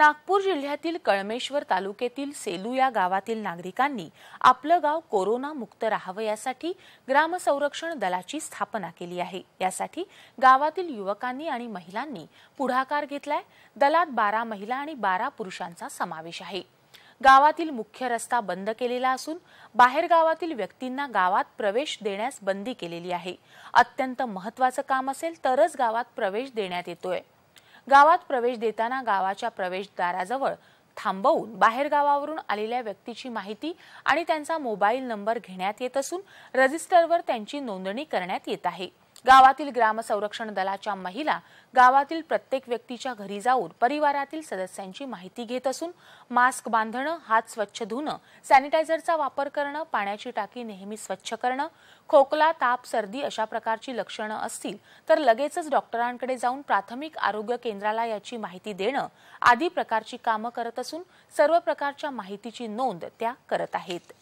नागपूर जिल्ह्यातील कळमेश्वर तालुक्यातील सेलू या गावातील नागरिकांनी आपलं गाव कोरोना मुक्त राहावं यासाठी ग्रामसंरक्षण दलाची स्थापना केली आहे. यासाठी गावातील युवकांनी आणि महिलांनी पुढाकार घेतलाय. दलात बारा महिला आणि बारा पुरुषांचा समावेश आहे. गावातील मुख्य रस्ता बंद केलेला असून बाहेर गावातील व्यक्तींना गावात प्रवेश देण्यास बंदी केलेली आहे. अत्यंत महत्वाचं काम असेल तरच गावात प्रवेश देण्यात येतोय. गावात प्रवेश देताना गावाच्या प्रवेशद्वाराजवळ थांबवून बाहेर गावावरून आलेल्या व्यक्तीची माहिती आणि त्यांचा मोबाईल नंबर घेण्यात येत असून रजिस्टरवर त्यांची नोंदणी करण्यात येत आहे. गावातील ग्रामसंरक्षण दलाच्या महिला गावातील प्रत्येक व्यक्तीच्या घरी जाऊन परिवारातील सदस्यांची माहिती घेत असून मास्क बांधणं हात स्वच्छ धुणं सॅनिटायझरचा वापर करणं पाण्याची टाकी नेहमी स्वच्छ करणं खोकला ताप सर्दी अशा प्रकारची लक्षणं असतील तर लगेचच डॉक्टरांकडे जाऊन प्राथमिक आरोग्य केंद्राला याची माहिती देणं आदी प्रकारची कामं करत असून सर्व प्रकारच्या माहितीची नोंद त्या करत आहेत.